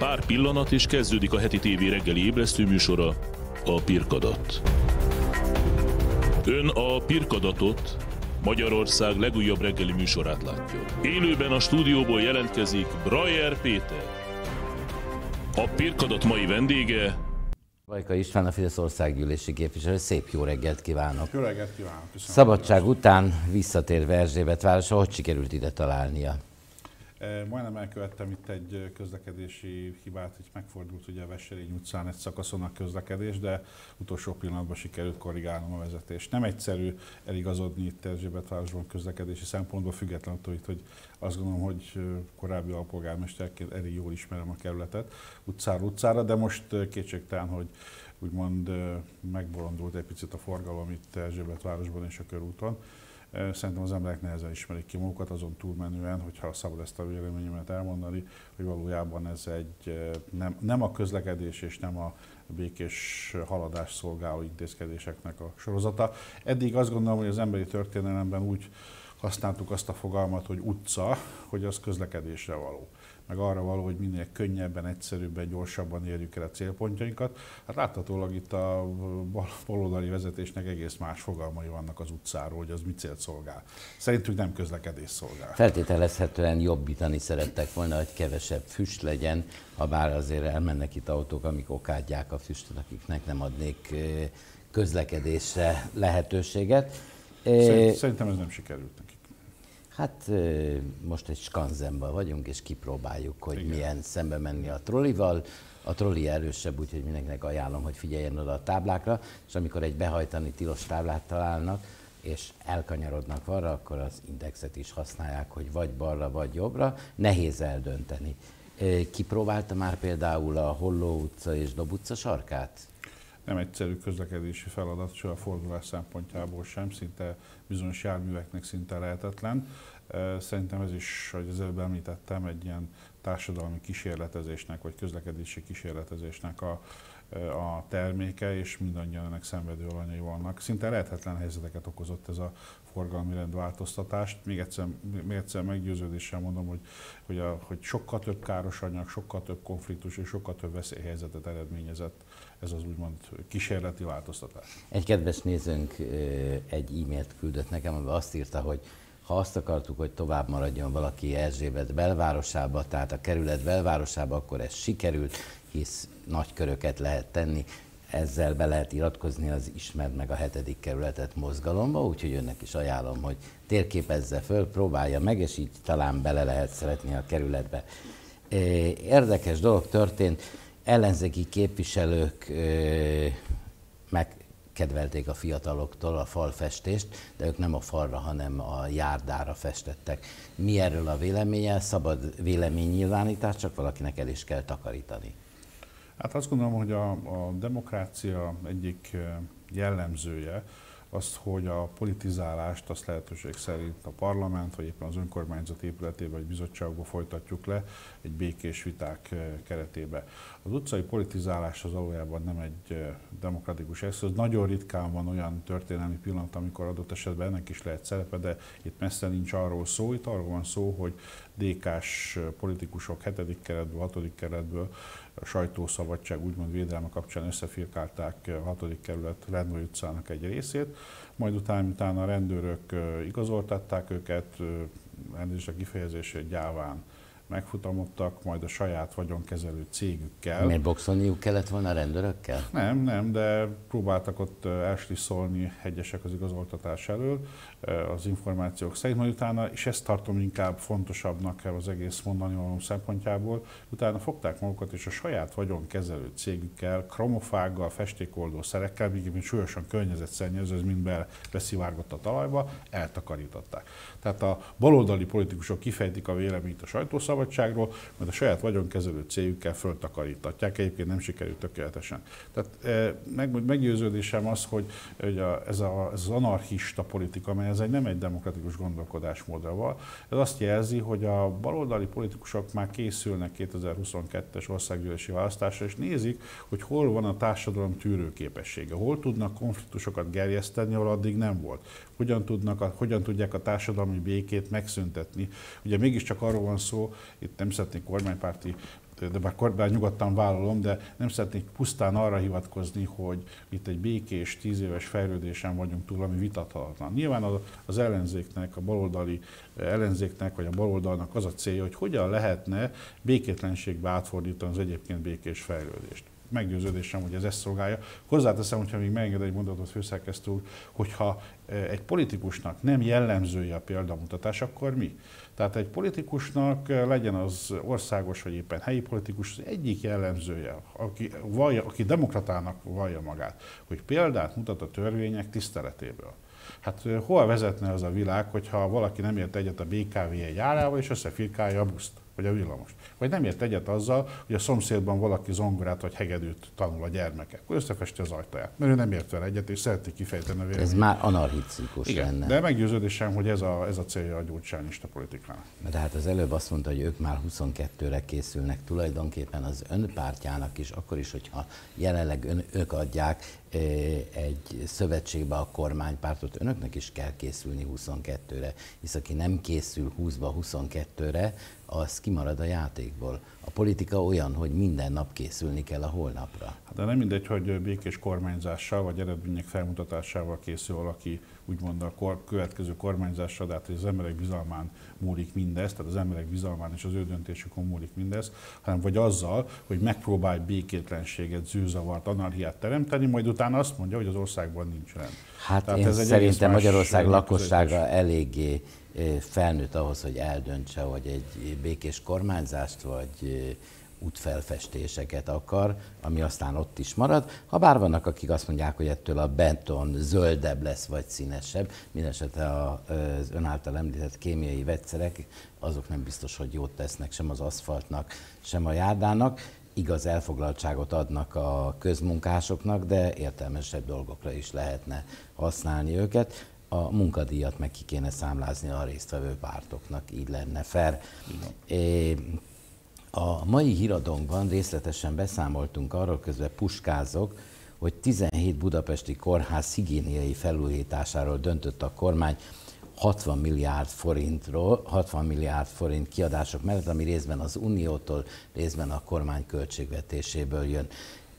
Pár pillanat és kezdődik a heti tévé reggeli ébresztő műsora, a Pirkadat. Ön a Pirkadatot, Magyarország legújabb reggeli műsorát látja. Élőben a stúdióból jelentkezik Brajer Péter. A Pirkadat mai vendége Vajka István, a Fidesz országgyűlési képviselő. Szép jó reggelt kívánok! Jó reggelt kívánok! Köszönöm Szabadság után visszatérve Erzsébet városa, hogy sikerült ide találnia? Majdnem elkövettem itt egy közlekedési hibát, így megfordult ugye a Veserény utcán egy szakaszon a közlekedés, de utolsó pillanatban sikerült korrigálnom a vezetést. Nem egyszerű eligazodni itt városban közlekedési szempontból, függetlenül attól, hogy azt gondolom, hogy korábbi alpolgármesterként elég jól ismerem a kerületet utcára utcára, de most kétségtelen, hogy úgymond megbolondult egy picit a forgalom itt városban és a körúton Szerintem az emberek nehezen ismerik ki magukat, azon túlmenően, hogyha szabad ezt a véleményemet elmondani, hogy valójában ez egy nem, nem a közlekedés és nem a békés haladás szolgáló intézkedéseknek a sorozata. Eddig azt gondolom, hogy az emberi történelemben úgy használtuk azt a fogalmat, hogy utca, hogy az közlekedésre való meg arra való, hogy minél könnyebben, egyszerűbben, gyorsabban érjük el a célpontjainkat. Hát láthatólag itt a baloldali vezetésnek egész más fogalmai vannak az utcáról, hogy az mit célt szolgál. Szerintük nem közlekedés szolgál. Feltételezhetően jobbítani szerettek volna, hogy kevesebb füst legyen, ha bár azért elmennek itt autók, amik okádják a füstöt, akiknek nem adnék közlekedésre lehetőséget. Szerintem ez nem sikerült neki. Hát most egy skanzenben vagyunk, és kipróbáljuk, hogy Igen. milyen szembe menni a trollival. A trolli erősebb, úgyhogy mindenkinek ajánlom, hogy figyeljen oda a táblákra, és amikor egy behajtani tilos táblát találnak, és elkanyarodnak arra, akkor az indexet is használják, hogy vagy balra, vagy jobbra. Nehéz eldönteni. Kipróbálta már például a Holló utca és Dob utca sarkát? Nem egyszerű közlekedési feladat, se a fordulás szempontjából sem, szinte bizonyos járműveknek szinte lehetetlen. Szerintem ez is, hogy az előbb említettem, egy ilyen társadalmi kísérletezésnek, vagy közlekedési kísérletezésnek a, a terméke, és mindannyian ennek szenvedő alanyai vannak. Szinte lehetetlen helyzeteket okozott ez a forgalmi rendváltoztatást. Még egyszer, még egyszer meggyőződéssel mondom, hogy, hogy, a, hogy sokkal több káros anyag, sokkal több konfliktus és sokkal több veszélyhelyzetet eredményezett ez az úgymond kísérleti változtatás. Egy kedves nézőnk egy e-mailt küldött nekem, amiben azt írta, hogy ha azt akartuk, hogy tovább maradjon valaki Erzsébet belvárosába, tehát a kerület belvárosába, akkor ez sikerült, hisz nagy köröket lehet tenni, ezzel be lehet iratkozni az Ismerd meg a hetedik kerületet mozgalomba, úgyhogy önnek is ajánlom, hogy térképezze föl, próbálja meg, és így talán bele lehet szeretni a kerületbe. Érdekes dolog történt, ellenzéki képviselők megkedvelték a fiataloktól a falfestést, de ők nem a falra, hanem a járdára festettek. Mi erről a véleménye? Szabad véleménynyilvánítás, csak valakinek el is kell takarítani. Hát azt gondolom, hogy a, a demokrácia egyik jellemzője, azt, hogy a politizálást azt lehetőség szerint a parlament, vagy éppen az önkormányzat épületében, vagy bizottságban folytatjuk le egy békés viták keretébe. Az utcai politizálás az valójában nem egy demokratikus eszköz. Nagyon ritkán van olyan történelmi pillanat, amikor adott esetben ennek is lehet szerepe, de itt messze nincs arról szó. Itt arról van szó, hogy DK-s politikusok hetedik keretből, hatodik keretből a sajtószabadság úgymond védelme kapcsán összefirkálták a hatodik kerület Rendvai utcának egy részét, majd utána, utána a rendőrök igazoltatták őket, a kifejezését gyáván megfutamodtak, majd a saját vagyonkezelő cégükkel. Miért boxolniuk kellett volna a rendőrökkel? Nem, nem, de próbáltak ott elslisszolni egyesek az igazoltatás elől az információk szerint, majd utána, és ezt tartom inkább fontosabbnak az egész mondani való szempontjából, utána fogták magukat és a saját vagyonkezelő cégükkel, kromofággal, festékoldó szerekkel, míg súlyosan környezetszennyező, ez mind beszivárgott a talajba, eltakarították. Tehát a baloldali politikusok kifejtik a véleményt a sajtószabadságról, majd a saját vagyonkezelő cégükkel föltakarítatják, egyébként nem sikerült tökéletesen. Tehát e, meg, meggyőződésem az, hogy, hogy a, ez, a, ez az anarchista politika, amely ez egy, nem egy demokratikus gondolkodásmódra van, ez azt jelzi, hogy a baloldali politikusok már készülnek 2022-es országgyűlési választásra, és nézik, hogy hol van a társadalom tűrőképessége, hol tudnak konfliktusokat gerjeszteni, ahol addig nem volt hogyan, tudnak, hogyan tudják a társadalmi békét megszüntetni. Ugye mégiscsak arról van szó, itt nem szeretnék kormánypárti de bár, bár nyugodtan vállalom, de nem szeretnék pusztán arra hivatkozni, hogy itt egy békés, tíz éves fejlődésen vagyunk túl, ami vitathatatlan. Nyilván az ellenzéknek, a baloldali ellenzéknek, vagy a baloldalnak az a célja, hogy hogyan lehetne békétlenségbe átfordítani az egyébként békés fejlődést meggyőződésem, hogy ez ezt szolgálja. Hozzáteszem, hogyha még megenged egy mondatot főszerkesztő úr, hogyha e, egy politikusnak nem jellemzője a példamutatás, akkor mi? Tehát egy politikusnak e, legyen az országos, vagy éppen helyi politikus, az egyik jellemzője, aki, vallja, aki demokratának vallja magát, hogy példát mutat a törvények tiszteletéből. Hát e, hol vezetne az a világ, hogyha valaki nem ért egyet a BKV egy árával, és összefirkálja a buszt, vagy a villamost? vagy nem ért egyet azzal, hogy a szomszédban valaki zongorát vagy hegedűt tanul a gyermekek. Akkor összefesti az ajtaját, mert ő nem ért vele egyet, és szereti kifejteni a véleményét. Ez már anarchicikus Igen, lenne. De meggyőződésem, hogy ez a, ez a célja a gyurcsányista politikának. De hát az előbb azt mondta, hogy ők már 22-re készülnek tulajdonképpen az önpártjának is, akkor is, hogyha jelenleg ön, ők adják egy szövetségbe a kormánypártot, önöknek is kell készülni 22-re, hisz aki nem készül 20-ba 22-re, az kimarad a játékból. A politika olyan, hogy minden nap készülni kell a holnapra. Hát de nem mindegy, hogy békés kormányzással vagy eredmények felmutatásával készül valaki, úgymond a kor, következő kormányzással, de hát az emberek bizalmán múlik mindez, tehát az emberek bizalmán és az ő döntésükön múlik mindez, hanem vagy azzal, hogy megpróbálj békétlenséget, zűrzavart, anarhiát teremteni, majd utána azt mondja, hogy az országban nincs rend. Hát Tehát én ez szerintem Magyarország lakossága eléggé felnőtt ahhoz, hogy eldöntse, hogy egy békés kormányzást vagy útfelfestéseket akar, ami aztán ott is marad. Ha bár vannak, akik azt mondják, hogy ettől a beton zöldebb lesz, vagy színesebb, mindesetre az ön által említett kémiai vegyszerek, azok nem biztos, hogy jót tesznek sem az aszfaltnak, sem a járdának. Igaz elfoglaltságot adnak a közmunkásoknak, de értelmesebb dolgokra is lehetne használni őket a munkadíjat meg ki kéne számlázni a résztvevő pártoknak, így lenne fair. É, a mai híradónkban részletesen beszámoltunk arról, közben puskázok, hogy 17 budapesti kórház higiéniai felújításáról döntött a kormány 60 milliárd forintról, 60 milliárd forint kiadások mellett, ami részben az Uniótól, részben a kormány költségvetéséből jön.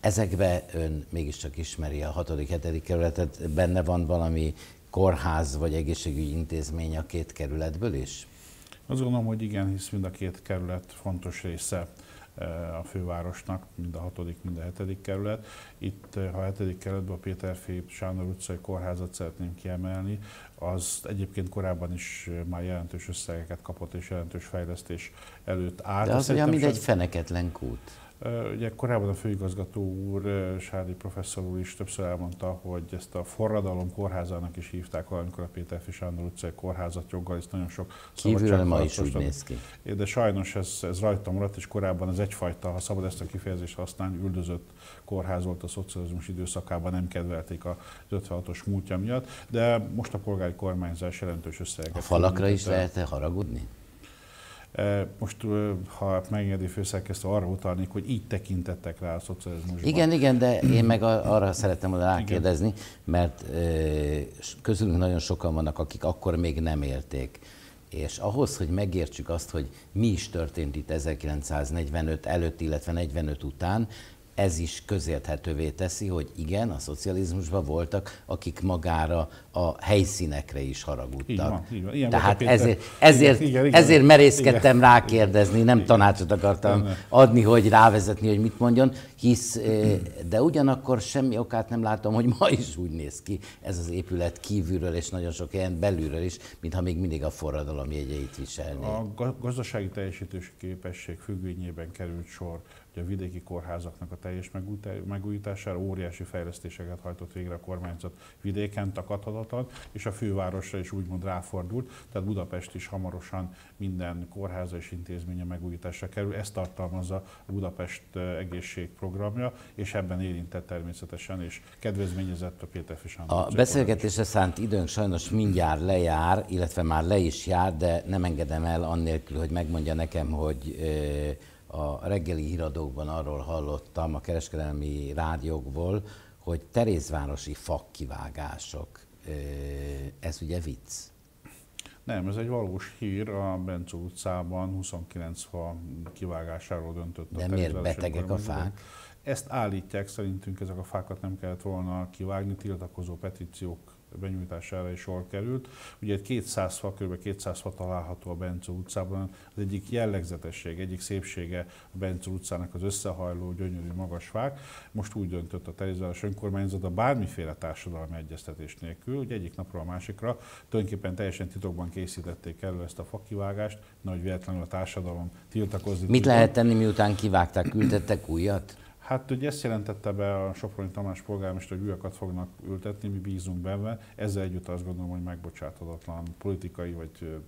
Ezekbe ön mégiscsak ismeri a 6.-7. kerületet, benne van valami kórház vagy egészségügyi intézmény a két kerületből is? Azt gondolom, hogy igen, hisz mind a két kerület fontos része eh, a fővárosnak, mind a hatodik, mind a hetedik kerület. Itt, eh, ha a hetedik kerületben a Péter Fép Sándor utcai kórházat szeretném kiemelni, az egyébként korábban is eh, már jelentős összegeket kapott és jelentős fejlesztés előtt állt. De az olyan, mint egy feneketlen kút. Ugye korábban a főigazgató úr, Sádi professzor úr is többször elmondta, hogy ezt a forradalom kórházának is hívták valamikor a Péter Sándor utcai kórházat joggal, és nagyon sok Kívülről ma is úgy néz ki. De sajnos ez, ez rajta maradt, és korábban ez egyfajta, ha szabad ezt a kifejezést használni, üldözött kórház volt a szocializmus időszakában, nem kedvelték a 56-os múltja miatt, de most a polgári kormányzás jelentős összegeket. A falakra is lehet -e haragudni? Most, ha megengedi főszerkesztő, arra utalnék, hogy így tekintettek rá a szocializmusban. Igen, igen, de én meg arra szerettem volna rákérdezni, mert közülünk nagyon sokan vannak, akik akkor még nem élték. És ahhoz, hogy megértsük azt, hogy mi is történt itt 1945 előtt, illetve 45 után, ez is közérthetővé teszi, hogy igen, a szocializmusban voltak, akik magára a helyszínekre is haragudtak. Így van, így van. Ilyen Tehát ezért, ezért, igen, igen, ezért merészkedtem igen. rákérdezni, nem igen. tanácsot akartam igen. adni, hogy rávezetni, hogy mit mondjon, hisz, de ugyanakkor semmi okát nem látom, hogy ma is úgy néz ki ez az épület kívülről, és nagyon sok ilyen belülről is, mintha még mindig a forradalom jegyeit viselné. A gazdasági teljesítési képesség függvényében került sor hogy a vidéki kórházaknak a teljes megújítására óriási fejlesztéseket hajtott végre a kormányzat vidéken, takadhatatlan, és a fővárosra is úgymond ráfordult, tehát Budapest is hamarosan minden kórháza és intézménye megújításra kerül. Ezt tartalmazza a Budapest egészségprogramja, és ebben érintett természetesen, és kedvezményezett a Péter A beszélgetésre szánt időnk sajnos mindjárt lejár, illetve már le is jár, de nem engedem el annélkül, hogy megmondja nekem, hogy a reggeli híradókban arról hallottam a kereskedelmi rádiókból, hogy Terézvárosi fakkivágások, ez ugye vicc? Nem, ez egy valós hír. A Bencó utcában 29 fa kivágásáról döntött a De miért betegek a fák? Ezt állítják, szerintünk ezek a fákat nem kellett volna kivágni, tiltakozó petíciók benyújtására is sor került. Ugye egy 200 fa, kb. 200 fa található a Bencó utcában. Az egyik jellegzetesség, egyik szépsége a Bencó utcának az összehajló, gyönyörű, magas fák. Most úgy döntött a Terézváros önkormányzat a bármiféle társadalmi egyeztetés nélkül, hogy egyik napról a másikra tulajdonképpen teljesen titokban készítették elő ezt a fakivágást, nagy véletlenül a társadalom tiltakozni. Mit lehet tenni, miután kivágták, ültettek újat? Hát ugye ezt jelentette be a Soproni Tamás polgármester, hogy újakat fognak ültetni, mi bízunk benne. Ezzel együtt azt gondolom, hogy megbocsáthatatlan politikai vagy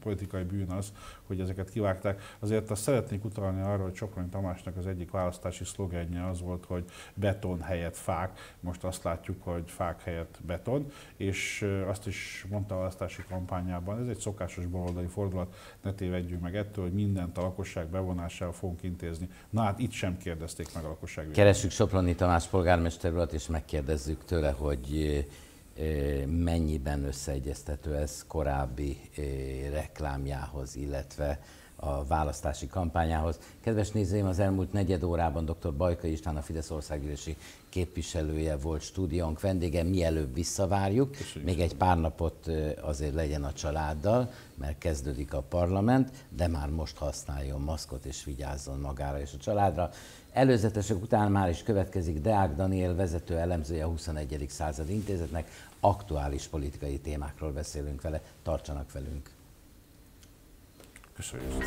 politikai bűn az, hogy ezeket kivágták. Azért azt szeretnék utalni arra, hogy Soproni Tamásnak az egyik választási szlogenje az volt, hogy beton helyett fák. Most azt látjuk, hogy fák helyett beton, és azt is mondta a választási kampányában, ez egy szokásos baloldali fordulat, ne tévedjünk meg ettől, hogy mindent a lakosság bevonásával fogunk intézni. Na hát itt sem kérdezték meg a lakosság. Keressük Soproni Tamás polgármester és megkérdezzük tőle, hogy mennyiben összeegyeztető ez korábbi reklámjához, illetve a választási kampányához. Kedves nézőim, az elmúlt negyed órában dr. Bajka István, a Fidesz országgyűlési képviselője volt stúdiónk vendége, mielőbb visszavárjuk. Köszönjük. Még egy pár napot azért legyen a családdal, mert kezdődik a parlament, de már most használjon maszkot és vigyázzon magára és a családra. Előzetesek után már is következik Deák Daniel vezető elemzője a 21. század intézetnek. Aktuális politikai témákról beszélünk vele. Tartsanak velünk! Görüşmek üzere.